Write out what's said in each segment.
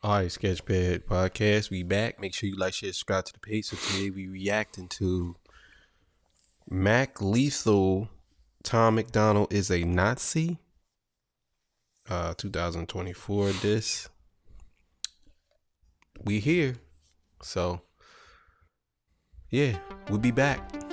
All right, Sketchpad Podcast. We back. Make sure you like, share, subscribe to the page. So today we reacting to Mac Lethal. Tom MacDonald is a Nazi. Uh, 2024. This we here. So yeah, we'll be back.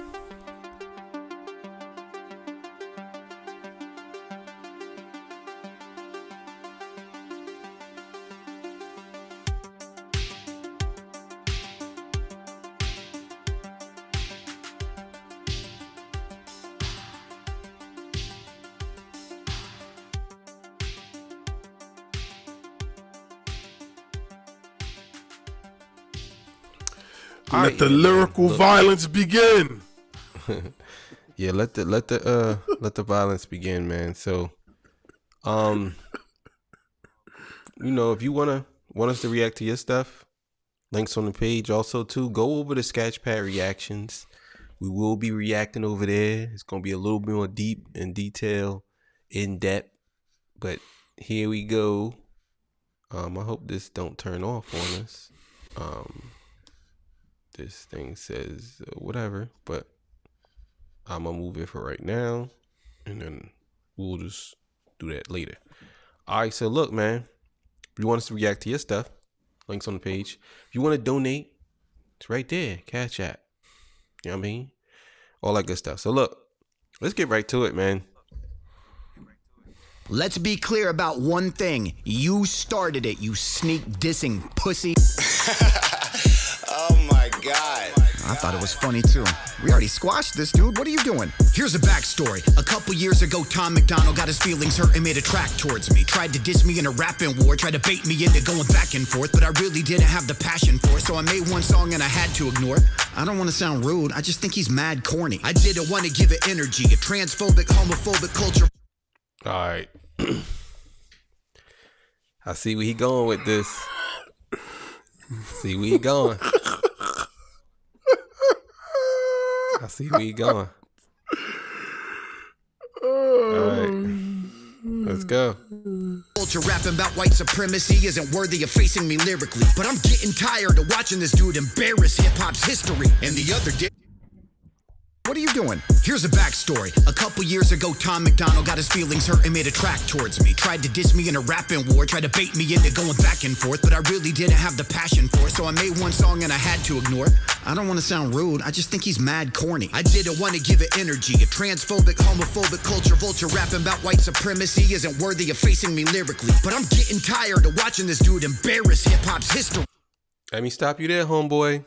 Let the lyrical Look. violence begin. Yeah, let the let the uh let the violence begin, man. So um you know, if you wanna want us to react to your stuff, links on the page. Also too, go over to Sketchpad Reactions. We will be reacting over there. It's gonna be a little bit more deep in detail, in depth. But here we go. Um, I hope this don't turn off on us. Um this thing says uh, whatever, but I'm gonna move it for right now, and then we'll just do that later. All right, so look, man, if you want us to react to your stuff, links on the page. If you want to donate, it's right there, Cash App. You know what I mean? All that good stuff. So look, let's get right to it, man. Let's be clear about one thing. You started it, you sneak dissing pussy. Thought it was funny too. We already squashed this, dude. What are you doing? Here's a backstory. A couple years ago, Tom MacDonald got his feelings hurt and made a track towards me. Tried to diss me in a rapping war, tried to bait me into going back and forth, but I really didn't have the passion for it, so I made one song and I had to ignore it. I don't want to sound rude, I just think he's mad corny. I didn't want to give it energy, a transphobic, homophobic culture. All right. I see where he going with this. See where he going. I see where he going. All right. Let's go. Culture rapping about white supremacy isn't worthy of facing me lyrically. But I'm getting tired of watching this dude embarrass hip hop's history. And the other day. What are you doing? Here's a backstory. A couple years ago, Tom MacDonald got his feelings hurt and made a track towards me. Tried to diss me in a rapping war, tried to bait me into going back and forth, but I really didn't have the passion for it, so I made one song and I had to ignore it. I don't want to sound rude, I just think he's mad corny. I didn't want to give it energy. A transphobic, homophobic culture vulture rapping about white supremacy isn't worthy of facing me lyrically. But I'm getting tired of watching this dude embarrass hip hop's history. Let me stop you there, homeboy.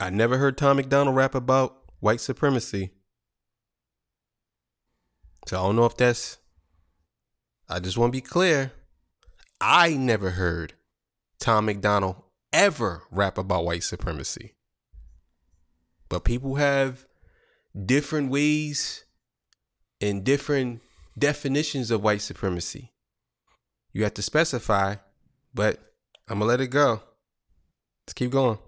I never heard Tom MacDonald rap about white supremacy. So I don't know if that's. I just want to be clear. I never heard Tom MacDonald ever rap about white supremacy. But people have different ways and different definitions of white supremacy. You have to specify, but I'm gonna let it go. Let's keep going.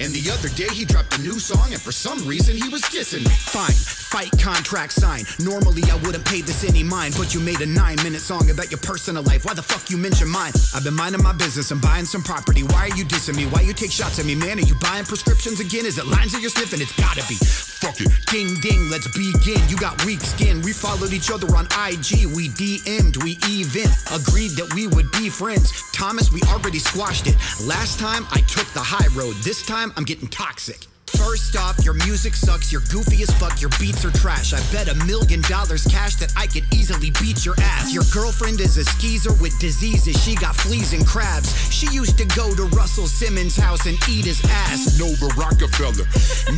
And the other day he dropped a new song, and for some reason he was dissing me. Fine, fight contract signed. Normally I wouldn't pay this any mind, but you made a nine minute song about your personal life. Why the fuck you mention mine? I've been minding my business and buying some property. Why are you dissing me? Why you take shots at me, man? Are you buying prescriptions again? Is it lines that you're sniffing? It's gotta be. Fuck it. Ding ding, let's begin. You got weak skin. We followed each other on IG. We DM'd, we even agreed that we would be friends. Thomas, we already squashed it. Last time I took the high road. This time I'm getting toxic. First off, your music sucks, you're goofy as fuck, your beats are trash. I bet a million dollars cash that I could easily beat your ass. Your girlfriend is a skeezer with diseases, she got fleas and crabs. She used to go to Russell Simmons' house and eat his ass. Nova Rockafeller.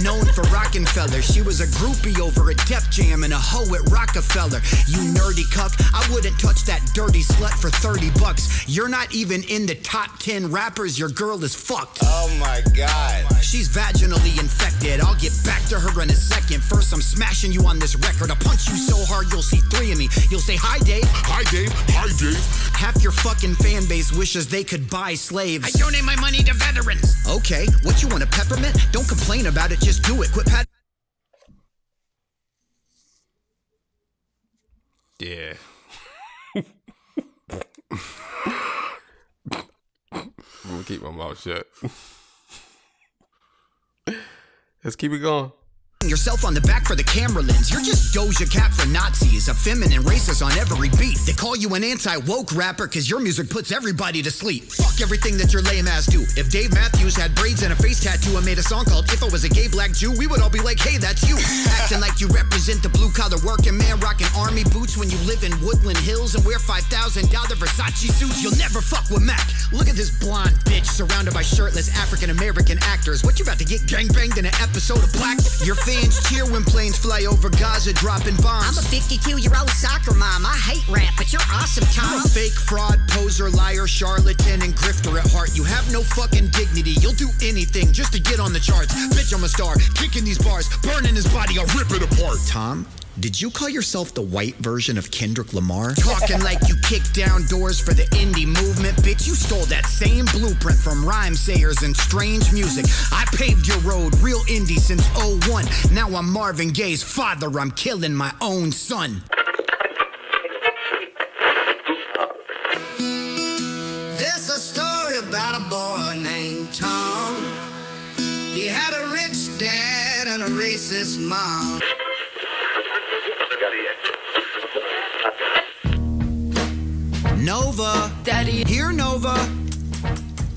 Known for Rockefeller, she was a groupie over at Def Jam and a hoe at Roc-A-Fella. You nerdy cuck, I wouldn't touch that dirty slut for 30 bucks. You're not even in the top 10 rappers, your girl is fucked. Oh my god. She's vaginally infected. I'll get back to her in a second. First, I'm smashing you on this record. I'll punch you so hard you'll see three of me. You'll say, Hi, Dave. Hi, Dave. Hi, Dave. Half your fucking fan base wishes they could buy slaves. I donate my money to veterans. Okay, what you want a peppermint? Don't complain about it, just do it. Quit pat. Yeah. I'm gonna keep my mouth shut. Let's keep it going. Yourself on the back for the camera lens. You're just Doja Cat for Nazis, a feminine racist on every beat. They call you an anti-woke rapper because your music puts everybody to sleep. Fuck everything that your lame ass do. If Dave Matthews had braids and a face tattoo and made a song called If I Was a Gay Black Jew, we would all be like, hey, that's you. Acting like you represent the blue collar working man, rocking army boots when you live in Woodland Hills and wear $5,000 Versace suits. You'll never fuck with Mac. Look at this blonde bitch surrounded by shirtless African American actors. What you about to get gangbanged in an episode of Black? Your fans cheer when planes fly over Gaza dropping bombs. I'm a 52 year old soccer mom. I hate rap, but you're awesome, You're Tom. a fake fraud, poser, liar, charlatan, and grifter at heart. You have no fucking dignity. You'll do anything just to get on the charts. Bitch, I'm a star. Kicking these bars, burning his body, I'll rip it apart. Tom? Did you call yourself the white version of Kendrick Lamar? Talking like you kicked down doors for the indie movement, bitch. You stole that same blueprint from Rhymesayers and strange music. I paved your road, real indie since 01. Now I'm Marvin Gaye's father. I'm killing my own son. There's a story about a boy named Tom. He had a rich dad and a racist mom. Nova. Daddy, Here, Nova.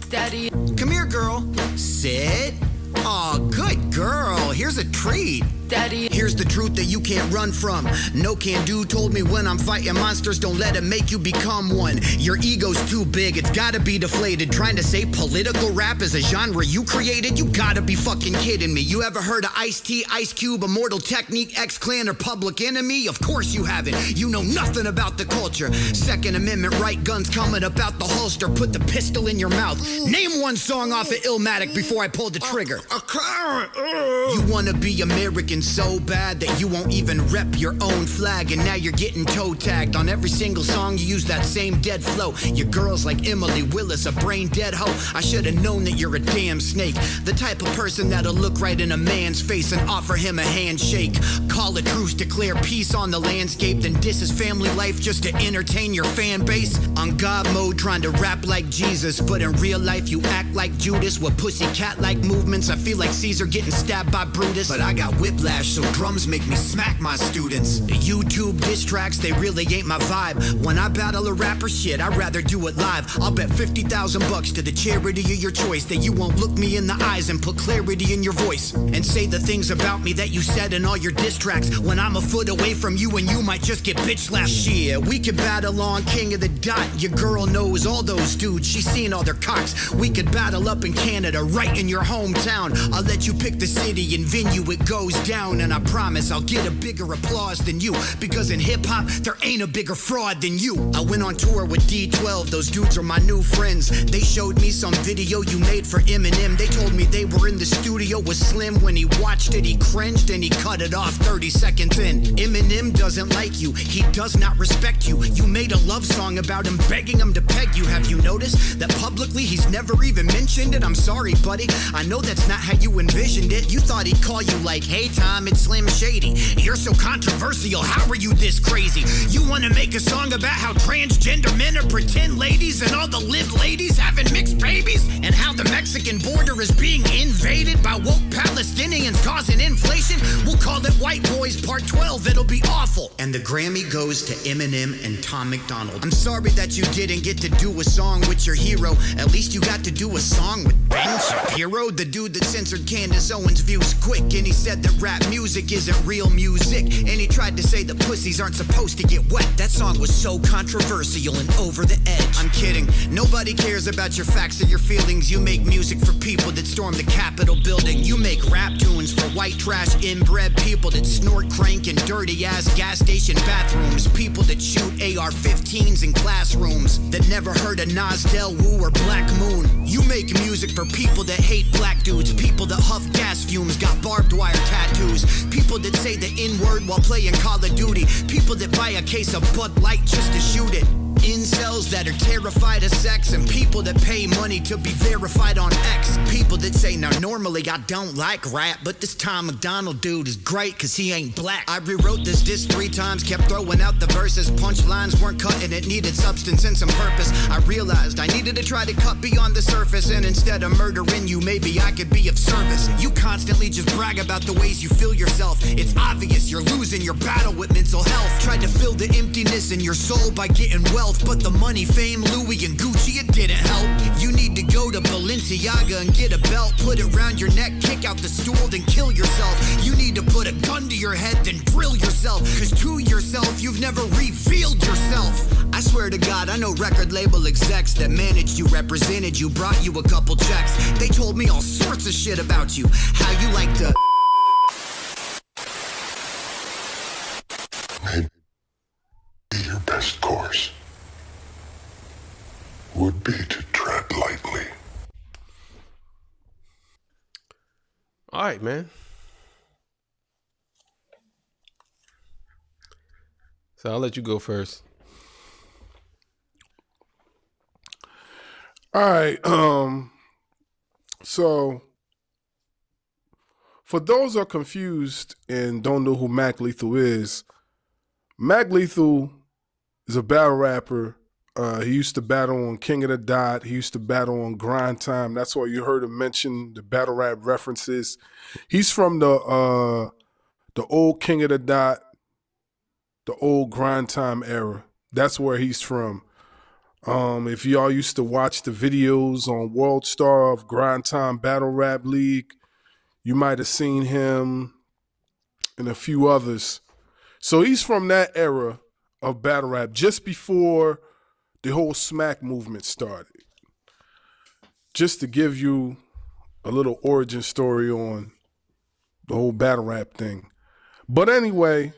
daddy, Come here, girl. Sit. Aw, good girl. Here's a treat. Daddy, Here's the truth that you can't run from. No can do told me when I'm fighting monsters, don't let it make you become one. Your ego's too big, it's gotta be deflated. Trying to say political rap is a genre you created, you gotta be fucking kidding me. You ever heard of Ice T, Ice Cube, Immortal Technique, X Clan, or Public Enemy? Of course you haven't. You know nothing about the culture. Second Amendment right guns coming about the holster. Put the pistol in your mouth. Name one song off of Illmatic before I pull the trigger. You wanna be American so bad that you won't even rep your own flag, and now you're getting toe tagged on every single song. You use that same dead flow. Your girls like Emily Willis, a brain dead hoe. I should have known that you're a damn snake. The type of person that'll look right in a man's face and offer him a handshake. Call a truce, declare peace on the landscape, then diss his family life just to entertain your fan base. On God mode, trying to rap like Jesus, but in real life you act like Judas with pussy cat like movements. I feel like Caesar getting stabbed by Brutus, but I got whiplash, so drums make me smack my students. YouTube diss tracks, they really ain't my vibe. When I battle a rapper, shit, I'd rather do it live. I'll bet 50,000 bucks to the charity of your choice that you won't look me in the eyes and put clarity in your voice. And say the things about me that you said in all your diss tracks. When I'm a foot away from you and you might just get bitch slapped. Shit, we could battle on King of the Dot. Your girl knows all those dudes, she's seen all their cocks. We could battle up in Canada, right in your hometown. I'll let you pick the city and venue it goes down. And I promise I'll get a bigger applause than you. Because in hip hop, there ain't a bigger fraud than you. I went on tour with D12, those dudes are my new friends. They showed me some video you made for Eminem. They told me they were in the studio with Slim. When he watched it, he cringed and he cut it off 30 seconds in. Eminem doesn't like you, he does not respect you. You made a love song about him, begging him to peg you. Have you noticed that publicly he's never even mentioned it? I'm sorry, buddy. I know that's not how you envisioned it. You thought he'd call you like, hey, Tom, it's Slim Shady. You're so controversial. How are you this crazy? You want to make a song about how transgender men are pretend ladies and all the live ladies having mixed babies? And how the Mexican border is being invaded by woke Palestinians causing inflation? We'll call it White Boys Part 12. It'll be awful. And the Grammy goes to Eminem and Tom MacDonald. I'm sorry that you didn't get to do a song with your hero. At least you got to do a song with Ben Shapiro, the dude that censored Candace Owens' views quick. And he said that rap music isn't real music. And he tried to say the pussies aren't supposed to get wet. That song was so controversial and over the edge. I'm kidding. Nobody cares about your facts or your feelings. You make music for people that storm the Capitol building. You make rap tunes for white trash inbred people that snort crank in dirty ass gas station bathrooms. People that shoot AR 15s in classrooms. That never heard of Nas Del Woo or Black Moon. You make music for people that hate black dudes. People that huff gas fumes, got barbed wire tattoos. People that say the N word while playing Call of Duty. People that buy a case of Bud Light just to shoot it. Incels that are terrified of sex and people that pay money to be verified on X. People that say, now normally I don't like rap, but this Tom MacDonald dude is great cause he ain't black. I rewrote this disc three times, kept throwing out the verses. Punchlines weren't cutting, it needed substance and some purpose. I realized I needed to try to cut beyond the surface, and instead of murdering you, maybe I could be of service. You constantly just brag about the ways you feel yourself. It's obvious you're losing your battle with mental health. Tried to fill the emptiness in your soul by getting wealth, but the money, fame, Louis, and Gucci, it didn't help. You need to go to Balenciaga and get a belt, put it round your neck, kick out the stool, then kill yourself. You need to put a gun to your head, then drill yourself. Cause to yourself, you've never revealed yourself. I swear to God, I know record label execs that managed you, represented you, brought you a couple checks. They told me all sorts of shit about you. How you like to. Your best course would be to tread lightly. All right, man. So I'll let you go first. All right. Um. So, for those who are confused and don't know who Mac Lethal is, Mac Lethal is a battle rapper. Uh, he used to battle on King of the Dot. He used to battle on Grind Time. That's why you heard him mention the battle rap references. He's from the uh, the old King of the Dot, the old Grind Time era. That's where he's from. Um, if y'all used to watch the videos on World Star of Grind Time Battle Rap League, you might have seen him and a few others. So he's from that era of battle rap, just before the whole smack movement started. Just to give you a little origin story on the whole battle rap thing. But anyway,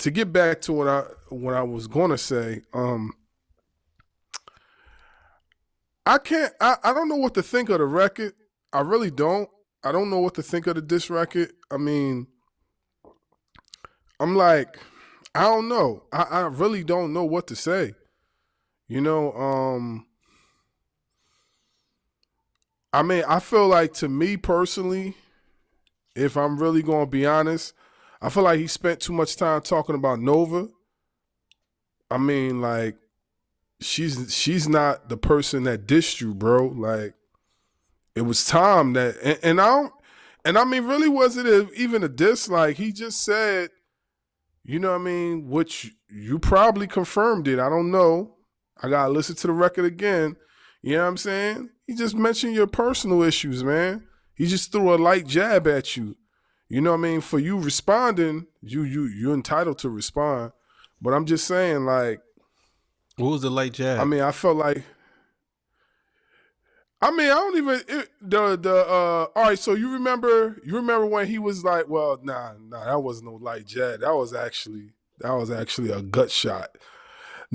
to get back to what I what I was gonna say, um, I can't. I, I don't know what to think of the record. I really don't. I don't know what to think of the diss record. I mean, I'm like, I don't know. I, I really don't know what to say. You know, um, I mean, I feel like to me personally, if I'm really gonna be honest, I feel like he spent too much time talking about Nova. I mean, like, she's she's not the person that dissed you, bro. Like it was Tom that, and, and I don't, and I mean, really, was it a, even a diss? Like he just said, you know what I mean? Which you probably confirmed it. I don't know. I gotta listen to the record again. You know what I'm saying? He just mentioned your personal issues, man. He just threw a light jab at you. You know what I mean? For you responding, you you you're entitled to respond. But I'm just saying, like, What was the light jab? I mean, I felt like. I mean, I don't even it, the the. uh All right, so you remember you remember when he was like, well, nah, nah, that wasn't no light jab. That was actually that was actually a gut shot.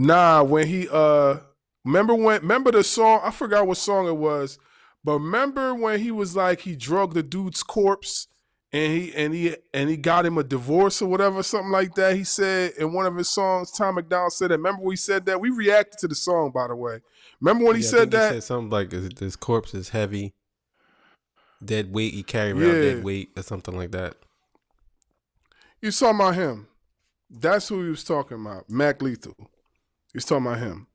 Nah, when he uh remember when remember the song? I forgot what song it was, but remember when he was like he drugged the dude's corpse and he and he and he got him a divorce or whatever, something like that. He said in one of his songs, Tom MacDonald said that. Remember when he said that? We reacted to the song, by the way. Remember when he Yeah, I said that? said something like his, his corpse is heavy, dead weight. He carried around Yeah. dead weight or something like that. You saw about him. That's who he was talking about. Mac Lethal. He was talking about him.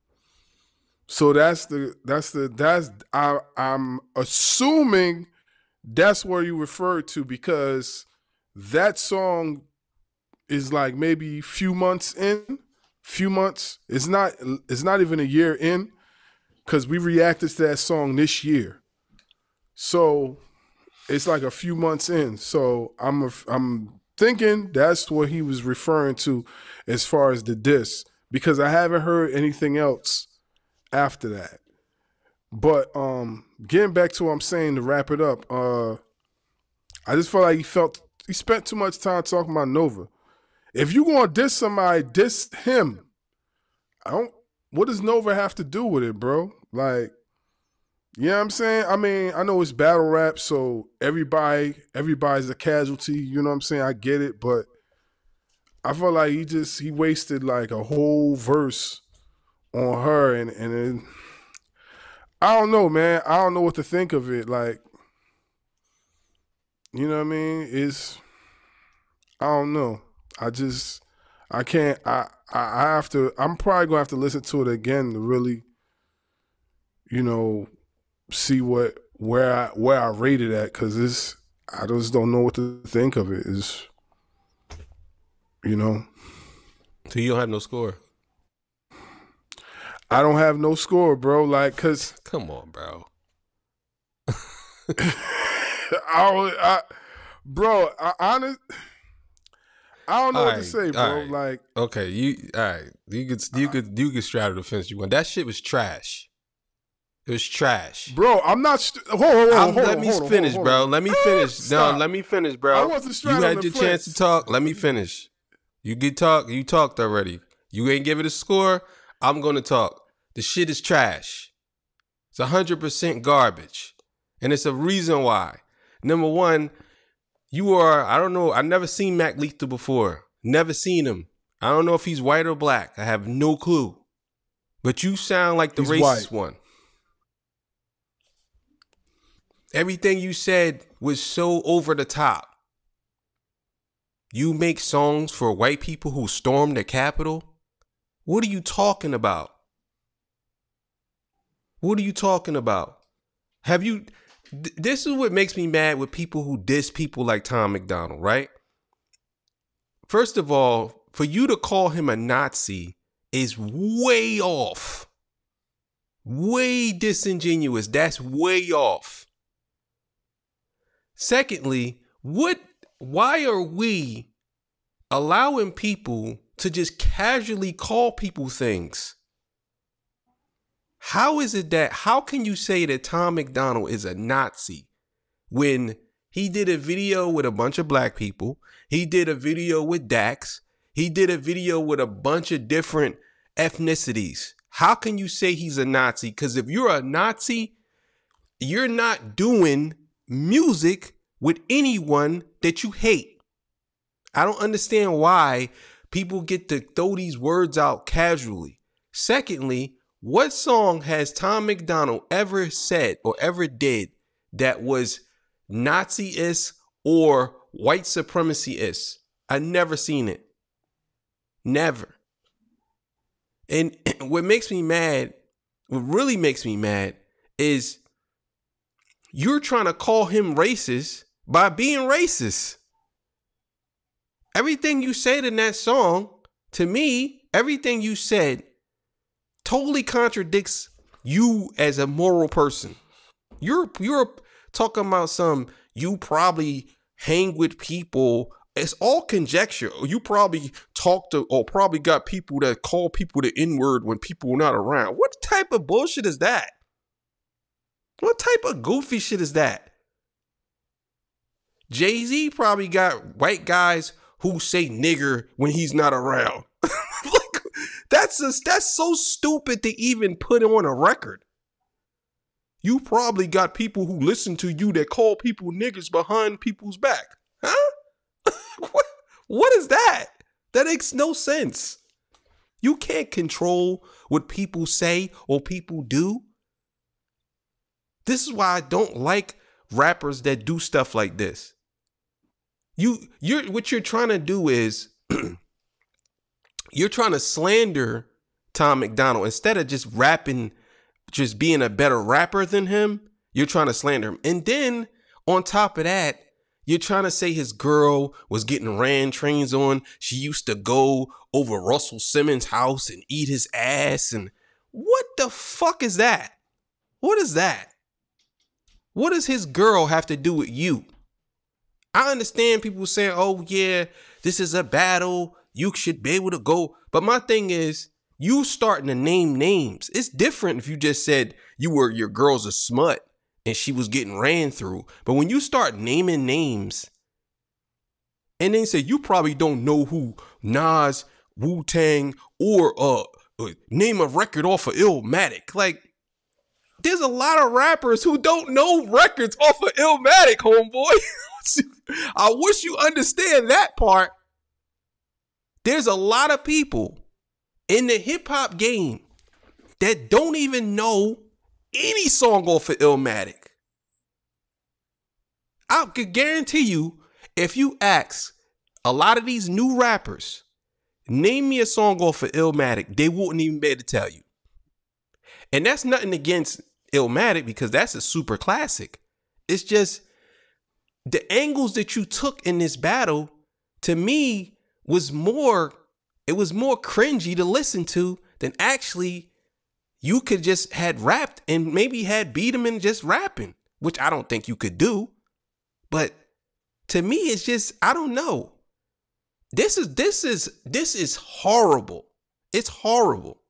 So that's the that's the that's I I'm assuming that's where you refer to because that song is like maybe few months in, few months. It's not it's not even a year in because we reacted to that song this year. So it's like a few months in. So I'm I'm thinking that's what he was referring to as far as the diss because I haven't heard anything else after that. But um getting back to what I'm saying to wrap it up, uh I just felt like he felt he spent too much time talking about Nova. If you gonna diss somebody, diss him. I don't what does Nova have to do with it, bro? Like you know what I'm saying? I mean, I know it's battle rap, so everybody everybody's a casualty, you know what I'm saying? I get it, but I feel like he just he wasted like a whole verse on her, and and it, I don't know, man. I don't know what to think of it. Like, you know what I mean? It's I don't know. I just I can't. I I have to. I'm probably gonna have to listen to it again to really, you know, see what where I where I rated at because it's I just don't know what to think of it. Is you know. So you don't have no score. I don't have no score, bro. Like, cause Come on, bro. I, I bro, I honest, I don't know what to say, bro. alright. Like, Okay, you all right. You could you could you could straddle the fence you want. That shit was trash. It was trash. bro, I'm not. St- hold on, hold on, hold let me hold on, finish, hold bro. Let me Ah, finish. stop. No, let me finish, I bro. wasn't You had your chance to talk. Let me finish. You get talk. You talked already. You ain't give it a score. I'm gonna talk. The shit is trash. It's hundred percent garbage, and it's a reason why. Number one, you are. I don't know. I never seen Mac Lethal before. Never seen him. I don't know if he's white or black. I have no clue. But you sound like the He's racist white. one. Everything you said was so over the top. You make songs for white people who stormed the Capitol? What are you talking about? What are you talking about? Have you. th- this is what makes me mad with people who diss people like Tom MacDonald, right? First of all, for you to call him a Nazi is way off. Way disingenuous. That's way off. Secondly, what why are we allowing people to just casually call people things? How is it that how can you say that Tom MacDonald is a Nazi when he did a video with a bunch of black people, he did a video with Dax, he did a video with a bunch of different ethnicities. How can you say he's a Nazi? Because if you're a Nazi, you're not doing music with anyone that you hate. I don't understand why people get to throw these words out casually. Secondly, what song has Tom MacDonald ever said or ever did that was Nazi is or white supremacy is? I never seen it. Never. And what makes me mad, what really makes me mad is you're trying to call him racist by being racist. Everything you said in that song, to me, everything you said totally contradicts you as a moral person. You're you're talking about some you probably hang with people. It's all conjecture. You probably talk to or probably got people that call people the N-word when people are not around. What type of bullshit is that? What type of goofy shit is that? Jay Z probably got white guys who say nigger when he's not around. like that's just, that's so stupid to even put on a record. You probably got people who listen to you that call people niggers behind people's back, huh? what, what is that? That makes no sense. You can't control what people say or people do. This is why I don't like rappers that do stuff like this. You you're what you're trying to do is you're trying to slander Tom MacDonald instead of just rapping just being a better rapper than him, you're trying to slander him. And then on top of that, you're trying to say his girl was getting ran trains on. She used to go over Russell Simmons' house and eat his ass and what the fuck is that? What is that? What does his girl have to do with you? I understand people saying, oh, yeah, this is a battle. You should be able to go. But my thing is, you starting to name names. It's different if you just said you were your girl's a smut and she was getting ran through. But when you start naming names and then say you probably don't know who Nas, Wu Tang, or uh, uh, name a record off of Illmatic, like there's a lot of rappers who don't know records off of Illmatic, homeboy. I wish you understand that part. There's a lot of people in the hip hop game that don't even know any song off of Illmatic. I could guarantee you, if you ask a lot of these new rappers, name me a song off of Illmatic, they wouldn't even be able to tell you. And that's nothing against Illmatic because that's a super classic. It's just the angles that you took in this battle to me was more it was more cringy to listen to than actually you could just had rapped and maybe had beat him in just rapping, which I don't think you could do. But to me, it's just I don't know. This is this is this is horrible. It's horrible.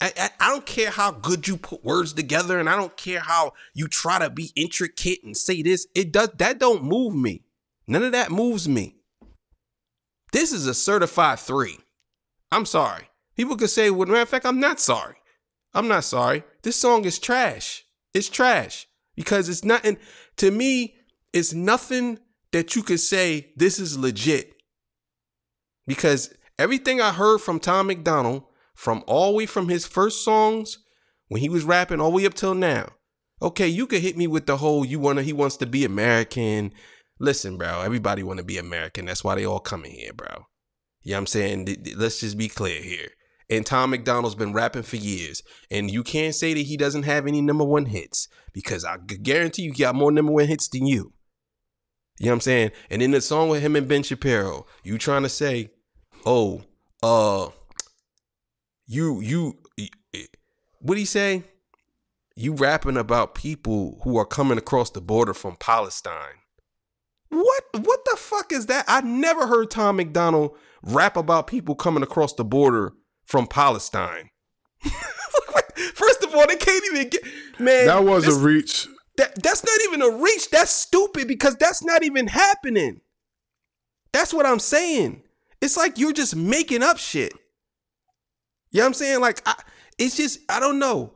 I, I, I don't care how good you put words together, and I don't care how you try to be intricate and say this. It does that don't move me. None of that moves me. This is a certified three. I'm sorry. People could say, well, matter of fact, I'm not sorry. I'm not sorry. This song is trash. It's trash because it's nothing. To me, it's nothing that you could say this is legit. Because everything I heard from Tom MacDonald, from all the way from his first songs when he was rapping all the way up till now. Okay, you could hit me with the whole you wanna he wants to be American. Listen, bro, everybody wanna be American. That's why they all coming here, bro. You know what I'm saying? Let's just be clear here. And Tom MacDonald's been rapping for years. And you can't say that he doesn't have any number one hits because I guarantee you he got more number one hits than you. You know what I'm saying? And in the song with him and Ben Shapiro, you trying to say, oh, uh, you, you, what do you say? You rapping about people who are coming across the border from Palestine. What what the fuck is that? I never heard Tom MacDonald rap about people coming across the border from Palestine. First of all, they can't even get man. That was a reach. that that's not even a reach. That's stupid because that's not even happening. That's what I'm saying. It's like you're just making up shit. You know what I'm saying? Like I, it's just I don't know.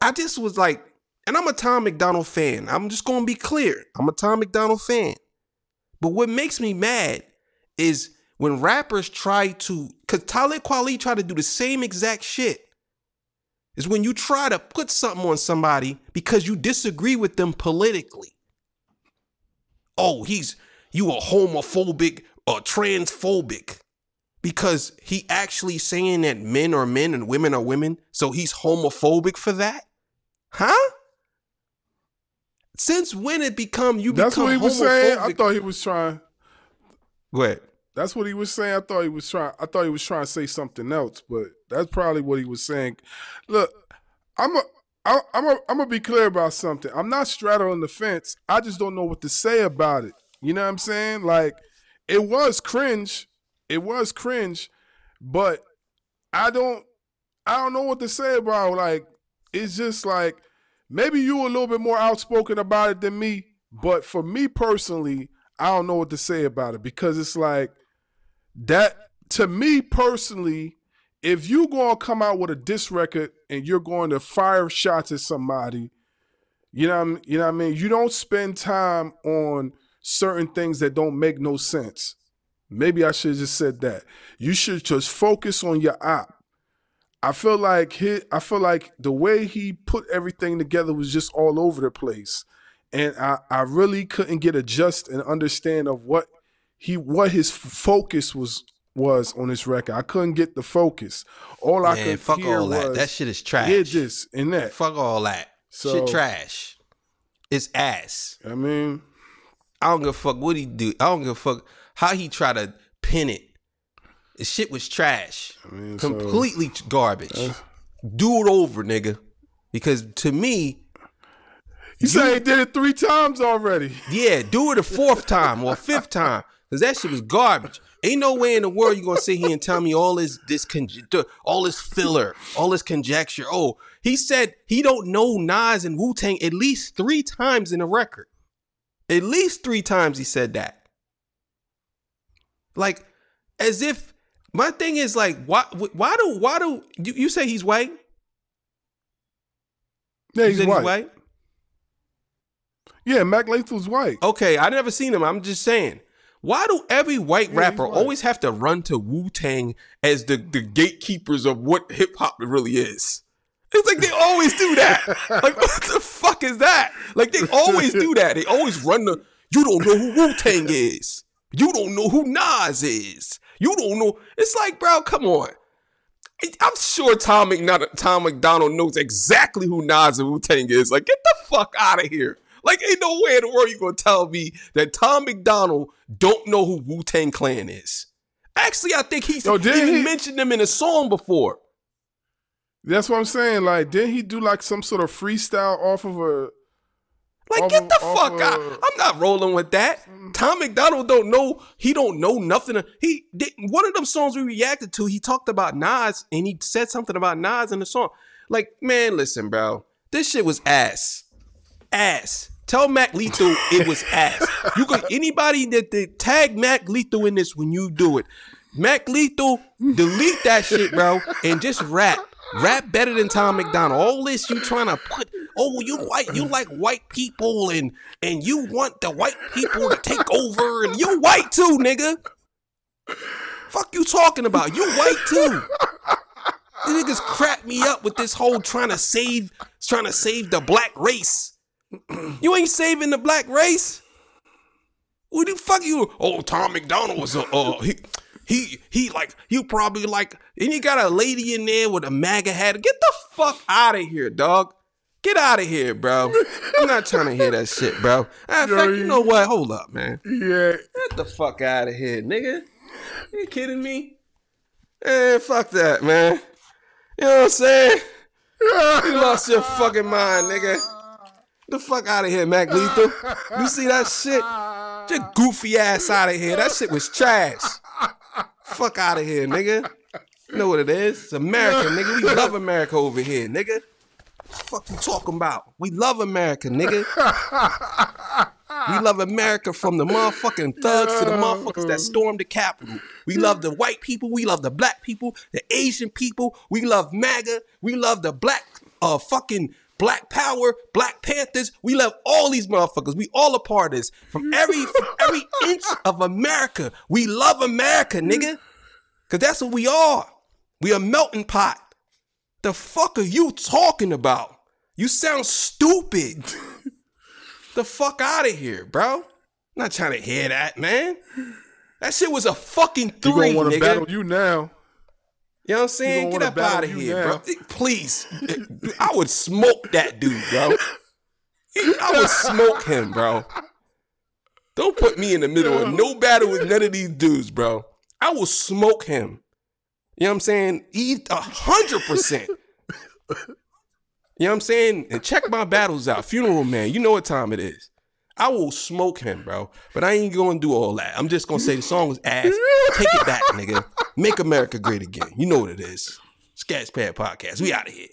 I just was like, and I'm a Tom MacDonald fan. I'm just gonna be clear. I'm a Tom MacDonald fan. But what makes me mad is when rappers try to, cause Talib Kweli tried to do the same exact shit. Is when you try to put something on somebody because you disagree with them politically. Oh, he's you a homophobic or transphobic because he actually saying that men are men and women are women, so he's homophobic for that? Huh? Since when it become you That's become what he was saying. I thought he was trying. Go ahead. That's what he was saying. I thought he was trying. I thought he was trying to say something else, but that's probably what he was saying. Look, I'm a. I, I'm a, I'm gonna be clear about something. I'm not straddling the fence. I just don't know what to say about it. You know what I'm saying? Like, it was cringe. It was cringe, but I don't. I don't know what to say about. Like, it's just like maybe you a little bit more outspoken about it than me. But for me personally, I don't know what to say about it because it's like that to me personally, if you gonna come out with a diss record and you're going to fire shots at somebody, you know, I'm- you know what I mean. You don't spend time on certain things that don't make no sense. Maybe I should have just said that. You should just focus on your op. I feel like he, I feel like the way he put everything together was just all over the place, and I, I really couldn't get a just and understand of what he what his focus was was on this record. I couldn't get the focus. All I could fuck hear all that. was That shit is trash. Yeah, this and that. Fuck all that. So- shit trash. It's ass. I mean, I don't give a fuck what he do. I don't give a fuck how he try to pin it. The shit was trash. mean, so- Completely garbage. do it over, nigga. Because to me, he said he did it three times already. yeah, do it a fourth time or a fifth time. Cause that shit was garbage. Ain't no way in the world you gonna sit here and tell me all this this conj- all this filler, all this conjecture. Oh, he said he don't know Nas and Wu Tang at least three times in the record. At least three times he said that. Like, as if my thing is like, why? Why do? Why do you, you say he's white? Yeah, he's said white. Yeah, Mac Lethal's white. Okay, I never seen him. I'm just saying. Why do every white Yeah, rapper white. always have to run to Wu Tang as the, the gatekeepers of what hip hop really is? It's like they always do that. Like, what the fuck is that? Like, they always do that. They always run the, you don't know who Wu Tang is. You don't know who Nas is. You don't know. It's like, bro, come on. I'm sure Tom MacDonald, Tom MacDonald knows exactly who Nas and Wu Tang is. Like, get the fuck out of here. Like, ain't no way in the world you gonna tell me that Tom MacDonald don't know who Wu Tang Clan is. Actually, I think he's Yo, oh, did even he- mentioned them in a song before. That's what I'm saying. Like, didn't he do like some sort of freestyle off of a? Like, Off get the fuck out. I'm not rolling with that. Tom MacDonald don't know. He don't know nothing. He did one of them songs we reacted to. He talked about Nas and he said something about Nas in the song. Like, man, listen, bro. This shit was ass. Ass. Tell Mac Lethal it was ass. You could anybody that, that tag Mac Lethal in this when you do it. Mac Lethal, delete that shit, bro, and just rap. Rap better than Tom MacDonald. All this you trying to put, oh, you white, you like white people, and and you want the white people to take over, and you white too, nigga. Fuck you talking about? You white too. These niggas crap me up with this whole trying to save, trying to save the black race. You ain't saving the black race. What the fuck you? Oh, Tom MacDonald was a uh, he he he like you probably like and you got a lady in there with a MAGA hat. Get the fuck out of here, dog. Get out of here, bro. I'm not trying to hear that shit, bro. Of fact, you know what? Hold up, man. Yeah, Get the fuck out of here, nigga. You kidding me? Man, fuck that, man. You know what I'm saying? You lost your fucking mind, nigga. The fuck out of here, Mac Lethal. You see that shit? Just goofy ass out of here. That shit was trash. Fuck out of here, nigga. You know what it is? It's America, nigga. We love America over here, nigga. What Fuck you talking about? We love America, nigga. We love America from the motherfucking thugs to the motherfuckers that stormed the Capitol. We love the white people. We love the black people, the Asian people. We love MAGA. We love the black, uh, fucking Black Power, Black Panthers. We love all these motherfuckers. We all a part of this. From every from every inch of America, we love America, nigga. Cause that's what we are. We a melting pot. The fuck are you talking about? You sound stupid. the fuck out of here, bro. Not trying to hear that, man. That shit was a fucking you three, gonna want to nigga. battle you now? You know what I'm saying? Get up out of here, now. bro. Please. I would smoke that dude, bro. I would smoke him, bro. Don't put me in the middle of no battle with none of these dudes, bro. I will smoke him. You know what I'm saying? He's a hundred percent. You know what I'm saying? And check my battles out. Funeral man, you know what time it is. I will smoke him, bro. But I ain't gonna do all that. I'm just gonna say the song was ass. Take it back, nigga. Make America great again. You know what it is. Sketchpad Podcast. We out of here.